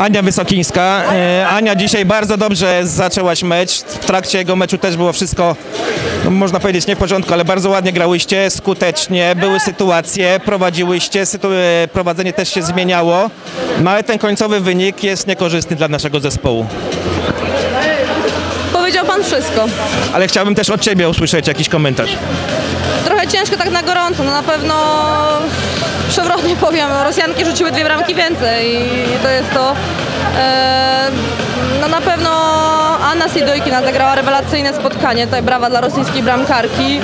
Ania Wysokińska. E, Ania, dzisiaj bardzo dobrze zaczęłaś mecz. W trakcie jego meczu też było wszystko, no, można powiedzieć, nie w porządku, ale bardzo ładnie grałyście, skutecznie. Były sytuacje, prowadziłyście, sytu- e, prowadzenie też się zmieniało. No ale ten końcowy wynik jest niekorzystny dla naszego zespołu. Powiedział pan wszystko. Ale chciałbym też od Ciebie usłyszeć jakiś komentarz. Trochę ciężko tak na gorąco, no na pewno przewrotnie powiem, Rosjanki rzuciły dwie bramki więcej i to jest to. E, no na pewno Anna Sidojkina zagrała rewelacyjne spotkanie, tutaj brawa dla rosyjskiej bramkarki.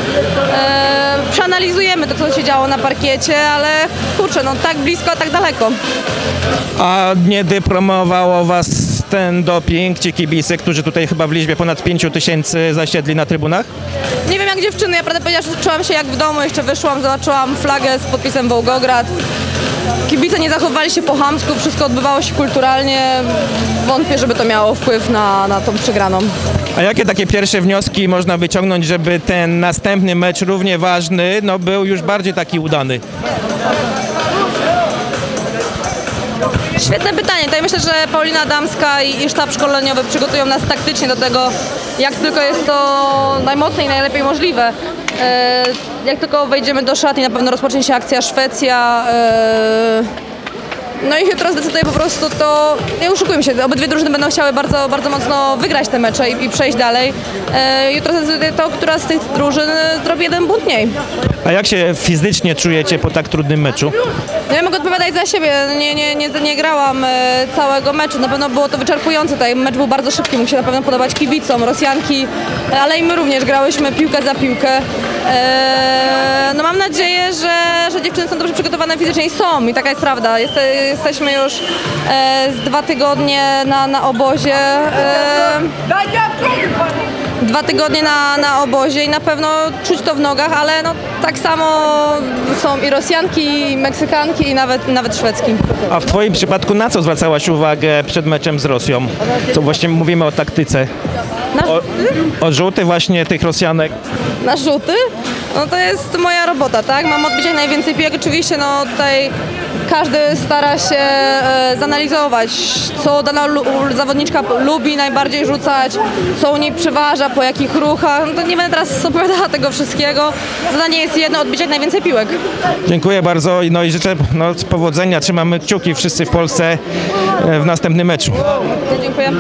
E, przeanalizujemy to, co się działo na parkiecie, ale kurczę, no tak blisko, a tak daleko. A nie dyplomowało Was ten doping, ci kibice, którzy tutaj chyba w liczbie ponad 5 tysięcy zasiedli na trybunach? Nie wiem jak dziewczyny, ja prawdę powiedziawszy czułam się jak w domu, jeszcze wyszłam, zobaczyłam flagę z podpisem Wołgograd. Kibice nie zachowywali się po chamsku, wszystko odbywało się kulturalnie. Wątpię, żeby to miało wpływ na, na tą przegraną. A jakie takie pierwsze wnioski można wyciągnąć, żeby ten następny mecz równie ważny, no był już bardziej taki udany? Świetne pytanie. Tutaj myślę, że Paulina Damska i, i sztab szkoleniowy przygotują nas taktycznie do tego, jak tylko jest to najmocniej najlepiej możliwe. E, jak tylko wejdziemy do szatni, na pewno rozpocznie się akcja Szwecja. No i jutro zdecyduję po prostu to, nie oszukujmy się, obydwie drużyny będą chciały bardzo, bardzo mocno wygrać te mecze i, i przejść dalej. E, jutro zdecyduje to, która z tych drużyn zrobi jeden bunt mniej. A jak się fizycznie czujecie po tak trudnym meczu? No ja mogę odpowiadać za siebie, nie, nie, nie, nie grałam e, całego meczu, na pewno było to wyczerpujące, tutaj mecz był bardzo szybki, mógł się na pewno podobać kibicom, Rosjanki, e, ale i my również grałyśmy piłkę za piłkę. E, no mam nadzieję, że, że dziewczyny są dobrze przygotowane fizycznie i są i taka jest prawda. Jest, jesteśmy już e, z dwa tygodnie na, na obozie. E, dwa tygodnie na, na obozie i na pewno czuć to w nogach, ale no, tak samo są i Rosjanki, i Meksykanki, i nawet, nawet Szwedzki. A w Twoim przypadku na co zwracałaś uwagę przed meczem z Rosją? Co właśnie mówimy o taktyce. Na, O, o rzuty właśnie tych Rosjanek. na rzuty? No to jest moja robota, tak? Mam odbić najwięcej piłek. Oczywiście no tutaj każdy stara się e, zanalizować, co dana zawodniczka lubi najbardziej rzucać, co u niej przeważa, po jakich ruchach. No to nie będę teraz opowiadała tego wszystkiego. Zadanie jest jedno, odbić jak najwięcej piłek. Dziękuję bardzo i no i życzę no, powodzenia. Trzymamy kciuki wszyscy w Polsce e, w następnym meczu. Dziękuję.